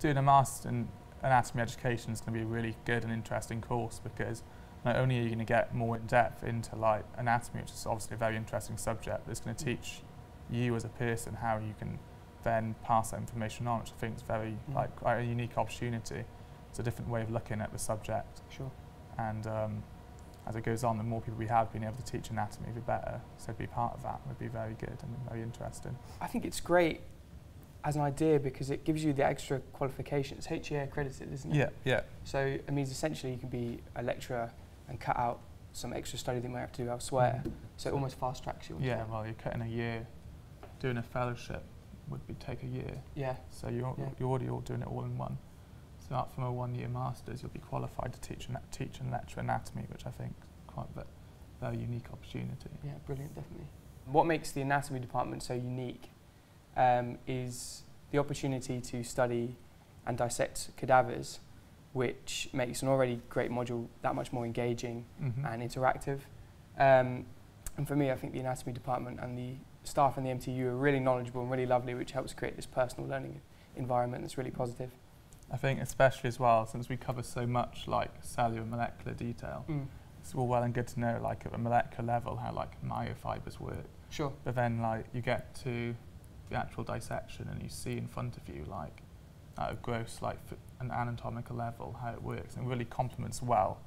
doing a master's in anatomy education is going to be a really good and interesting course because not only are you going to get more in depth into like anatomy, which is obviously a very interesting subject, but it's going to teach you as a person how you can then pass that information on, which I think is very Mm. like quite a unique opportunity. It's a different way of looking at the subject, Sure. and um, as it goes on, the more people we have being able to teach anatomy, the better. So to be part of that would be very good and very interesting. I think it's great as an idea because it gives you the extra qualifications. HEA accredited, isn't it? Yeah, yeah, So it means essentially you can be a lecturer and cut out some extra study that you might have to do elsewhere. So it almost fast tracks you. yeah. Well, you're cutting a year. Doing a fellowship would be take a year. Yeah. So you're, Yeah. you're already all doing it all in one. So out from a one-year master's, you'll be qualified to teach and teach and lecture anatomy, which I think is quite a very unique opportunity. Yeah, brilliant, definitely. What makes the anatomy department so unique um, is the opportunity to study and dissect cadavers, which makes an already great module that much more engaging Mm-hmm. and interactive. Um, and for me, I think the anatomy department and the staff in the MTU are really knowledgeable and really lovely, which helps create this personal learning environment that's really positive. I think especially as well, since we cover so much like cellular molecular detail, Mm. it's all well and good to know like at a molecular level how like myofibers work. Sure. But then like you get to the actual dissection and you see in front of you like at a gross like an anatomical level how it works and really complements well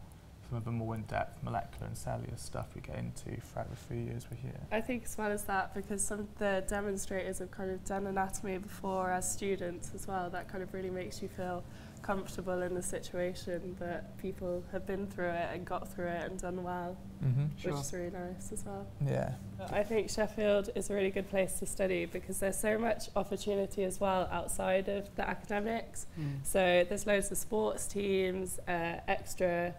some of the more in-depth molecular and cellular stuff we get into throughout the three years we're here. I think as well as that, because some of the demonstrators have kind of done anatomy before as students as well, that kind of really makes you feel comfortable in the situation that people have been through it and got through it and done well, Mm-hmm. Sure. which is really nice as well. Yeah. I think Sheffield is a really good place to study because there's so much opportunity as well outside of the academics. Mm. So there's loads of sports teams, uh, extra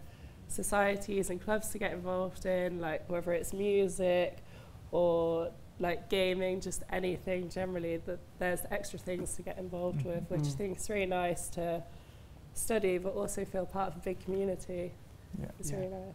societies and clubs to get involved in, like whether it's music or like gaming, just anything generally. That there's extra things to get involved with, which I Mhm. think is really nice to study, but also feel part of a big community. Yeah. It's Yeah. really nice.